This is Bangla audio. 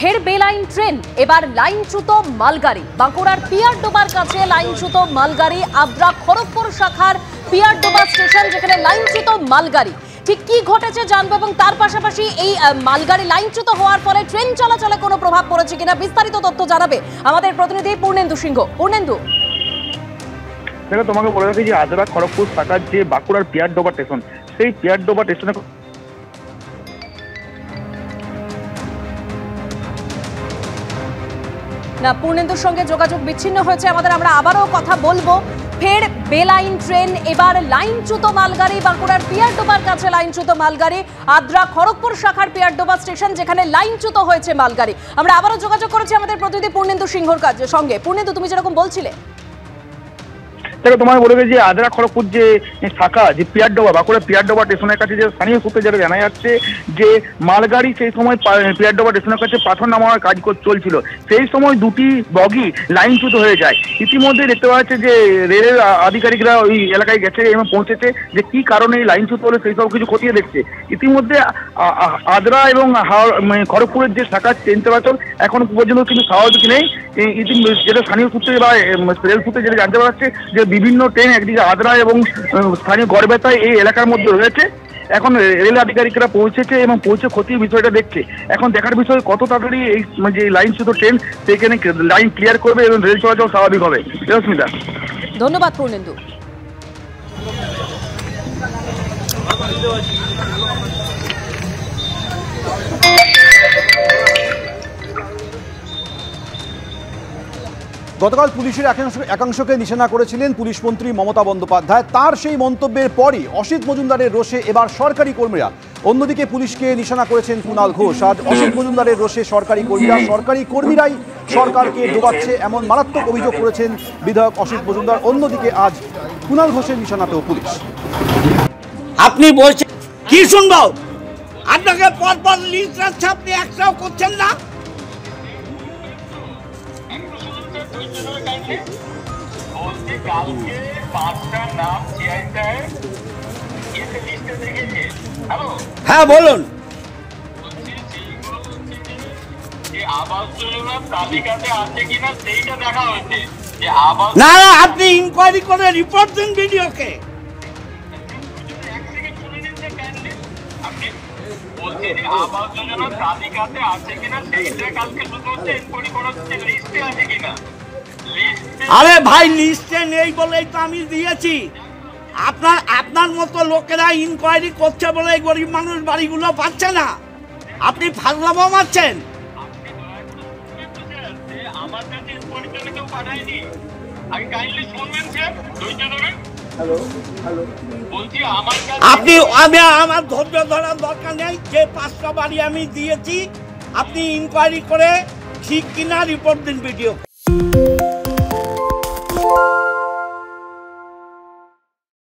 ফের বেলাইন ট্রেন, এবার লাইনচ্যুত মালগাড়ি। বাঁকুড়ার পিয়ারডোবার কাছে লাইনচ্যুত মালগাড়ি, আদ্রা খড়গপুর শাখার পিয়ারডোবা স্টেশন, যেখানে লাইনচ্যুত মালগাড়ি। ঠিক কি ঘটেছে জানব এবং তার পাশাপাশি এই মালগাড়ি লাইনচ্যুত হওয়ার ফলে ট্রেন চলাচলে কোনো প্রভাব পড়েছে কিনা বিস্তারিত তথ্য জানাবে আমাদের প্রতিনিধি পূর্ণেন্দু সিংহ। পূর্ণেন্দু। দেখো, তোমাকে বলে রাখি যে আদ্রা খড়গপুর শাখার যে বাঁকুড়ার পিয়ারডোবা স্টেশন, সেই পিয়ারডোবা স্টেশনে পূর্ণেন্দুর সঙ্গে যোগাযোগ বিচ্ছিন্ন হয়েছে। আমাদের আমরা আবারও কথা বলব। ফের বেলাইন ট্রেন, এবার লাইনচ্যুত মালগাড়ি। বাঁকুড়ার পিয়ারডোবার কাছে লাইনচ্যুত মালগাড়ি। আদ্রা খড়গপুর শাখার পিয়ারডোবা স্টেশন, যেখানে লাইনচ্যুত হয়েছে মালগাড়ি। আমরা আবারও যোগাযোগ করেছি আমাদের প্রতিনিধি পূর্ণেন্দু সিংহর কাছে সঙ্গে। পূর্ণেন্দু, তুমি যেরকম বলছিলে। দেখো তোমাকে বলে যে আজরা খড়গপুর যে শাখা, যে পিয়ারডোবা বাঁকুড়া পিয়ারডোবা স্টেশনের কাছে যে স্থানীয় সূত্রে যেটা জানা যাচ্ছে যে মালগাড়ি সেই সময় পা- পিয়ারডোবা স্টেশনের কাছে পাথর নামানোর কাজ চলছিল। সেই সময় দুটি বগি লাইনচ্যুত হয়ে যায়। ইতিমধ্যে দেখতে পাওয়া যাচ্ছে যে রেলের আধিকারিকরা ওই এলাকায় গেছে এবং পৌঁছেছে যে কি কারণে এই লাইনচ্যুত হলো সেই সব কিছু খতিয়ে দেখছে। ইতিমধ্যে আদ্রা এবং খড়গপুরের যে শাখা ট্রেন চলাচল এখন পর্যন্ত কিন্তু স্বাভাবিক নেই। যেটা স্থানীয় সূত্রে বা রেল সূত্রে যেটা জানতে পারছে যে বিভিন্ন ট্রেন একদিকে আদ্রা এবং স্থানীয় গড়বেতায় এই এলাকার মধ্যে রয়েছে। এখন রেল আধিকারিকরা পৌঁছেছে এবং পৌঁছে খতিয়ে বিষয়টা দেখছে। এখন দেখার বিষয় কত তাড়াতাড়ি এই মানে যে লাইন শুধু ট্রেন সেখানে লাইন ক্লিয়ার করবে এবং রেল চলাচল স্বাভাবিক হবে। রশ্মিতা ধন্যবাদ পূর্ণেন্দু। গতকাল পুলিশের একাংশ একাংশকে নিশানা করেছিলেন পুলিশ মন্ত্রী মমতা বন্দ্যোপাধ্যায়। তার সেই মন্তব্যের পরই অসিত মজুমদারের রোষে এবার সরকারি কর্মীরা। অন্যদিকে পুলিশকে নিশানা করেছেন কুণাল ঘোষ। আজ অসিত মজুমদারের রোষে সরকারি কর্মীরা সরকারি কর্মীরাই সরকারকে ডোবাচ্ছে এমন মারাত্মক অভিযোগ করেছেন বিধায়ক অসিত মজুমদার। অন্যদিকে আজ কুণাল ঘোষের নিশানাতেও পুলিশ। আপনি বলছেন কি শুনব? আপনাকে পর পর লিস্ট আপনি একটাও করছেন না? বলছি কালকে পাঁচটা নাম হ্যাঁ বলুন। না না, আপনি ইনকোয়ারি করে রিপোর্ট দিন ভিডিওকে তালিকাতে আছে কিনা? সেইটা কালকে শুধু হচ্ছে ইনকোয়ারি করা হচ্ছে লিস্টে আছে কিনা? আরে ভাই লিস্টে নেই বলেই তো আমি দিয়েছি। আপনার আপনার মতো লোকেরা ইনকোয়ারি করছে বলে এই গরিব মানুষ বাড়িগুলো পাচ্ছে না। আপনি ফাজলামো মারছেন। আপনি আমি আমার ধৈর্য ধরার দরকার নেই। যে পাঁচটা বাড়ি আমি দিয়েছি আপনি ইনকোয়ারি করে ঠিক কিনা রিপোর্ট দিন ভিডিও